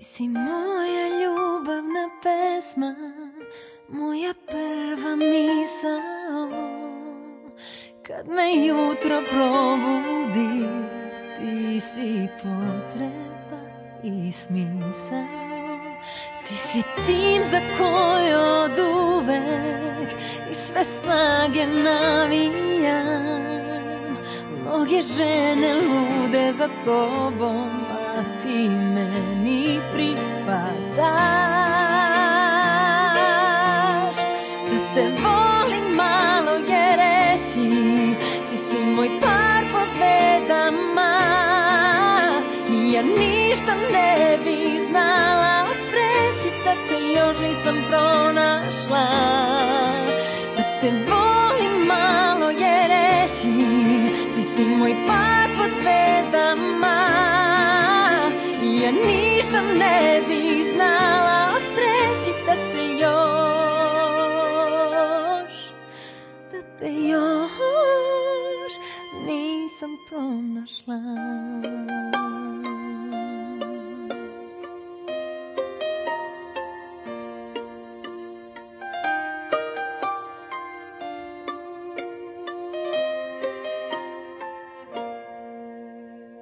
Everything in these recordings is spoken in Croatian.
si moja ljubavna pesma, moja prva misao. Kad me jutro probudi, ti si potreba i smisao. Ti si tim za koji od uvek i sve snage navijam. Mnoge žene lude za tobom, ti meni pripadaš. Da te volim malo je reći, ti si moj par pod zvezdama. I ja ništa ne bi znala o sreći da te još nisam pronašla. Da te volim malo je reći, ti si moj par ništa ne bi znala o sreći da te još, da te još nisam pronašla.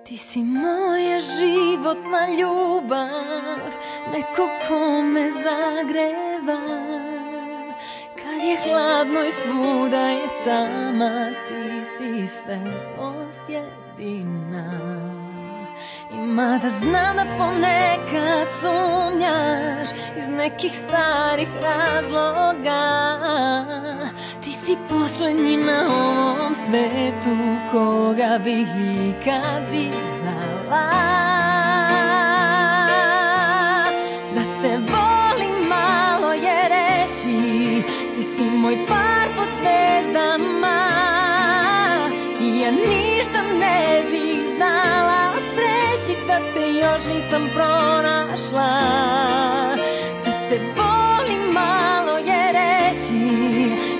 Ti si moja životna ljubav, neko ko me zagreva. Kad je hladno i svuda je tama, ti si svetlost jedina. I mada znam da ponekad sumnjaš iz nekih starih razloga Ti si posljednji na ovom svetu koga bih ikad iznala da te još nisam pronašla. Da te volim malo je reći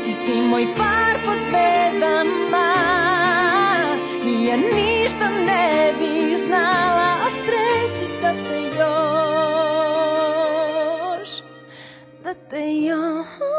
Ti si moj par pod zvezdama. I ja ništa ne bi znala o sreći da te još Da te još.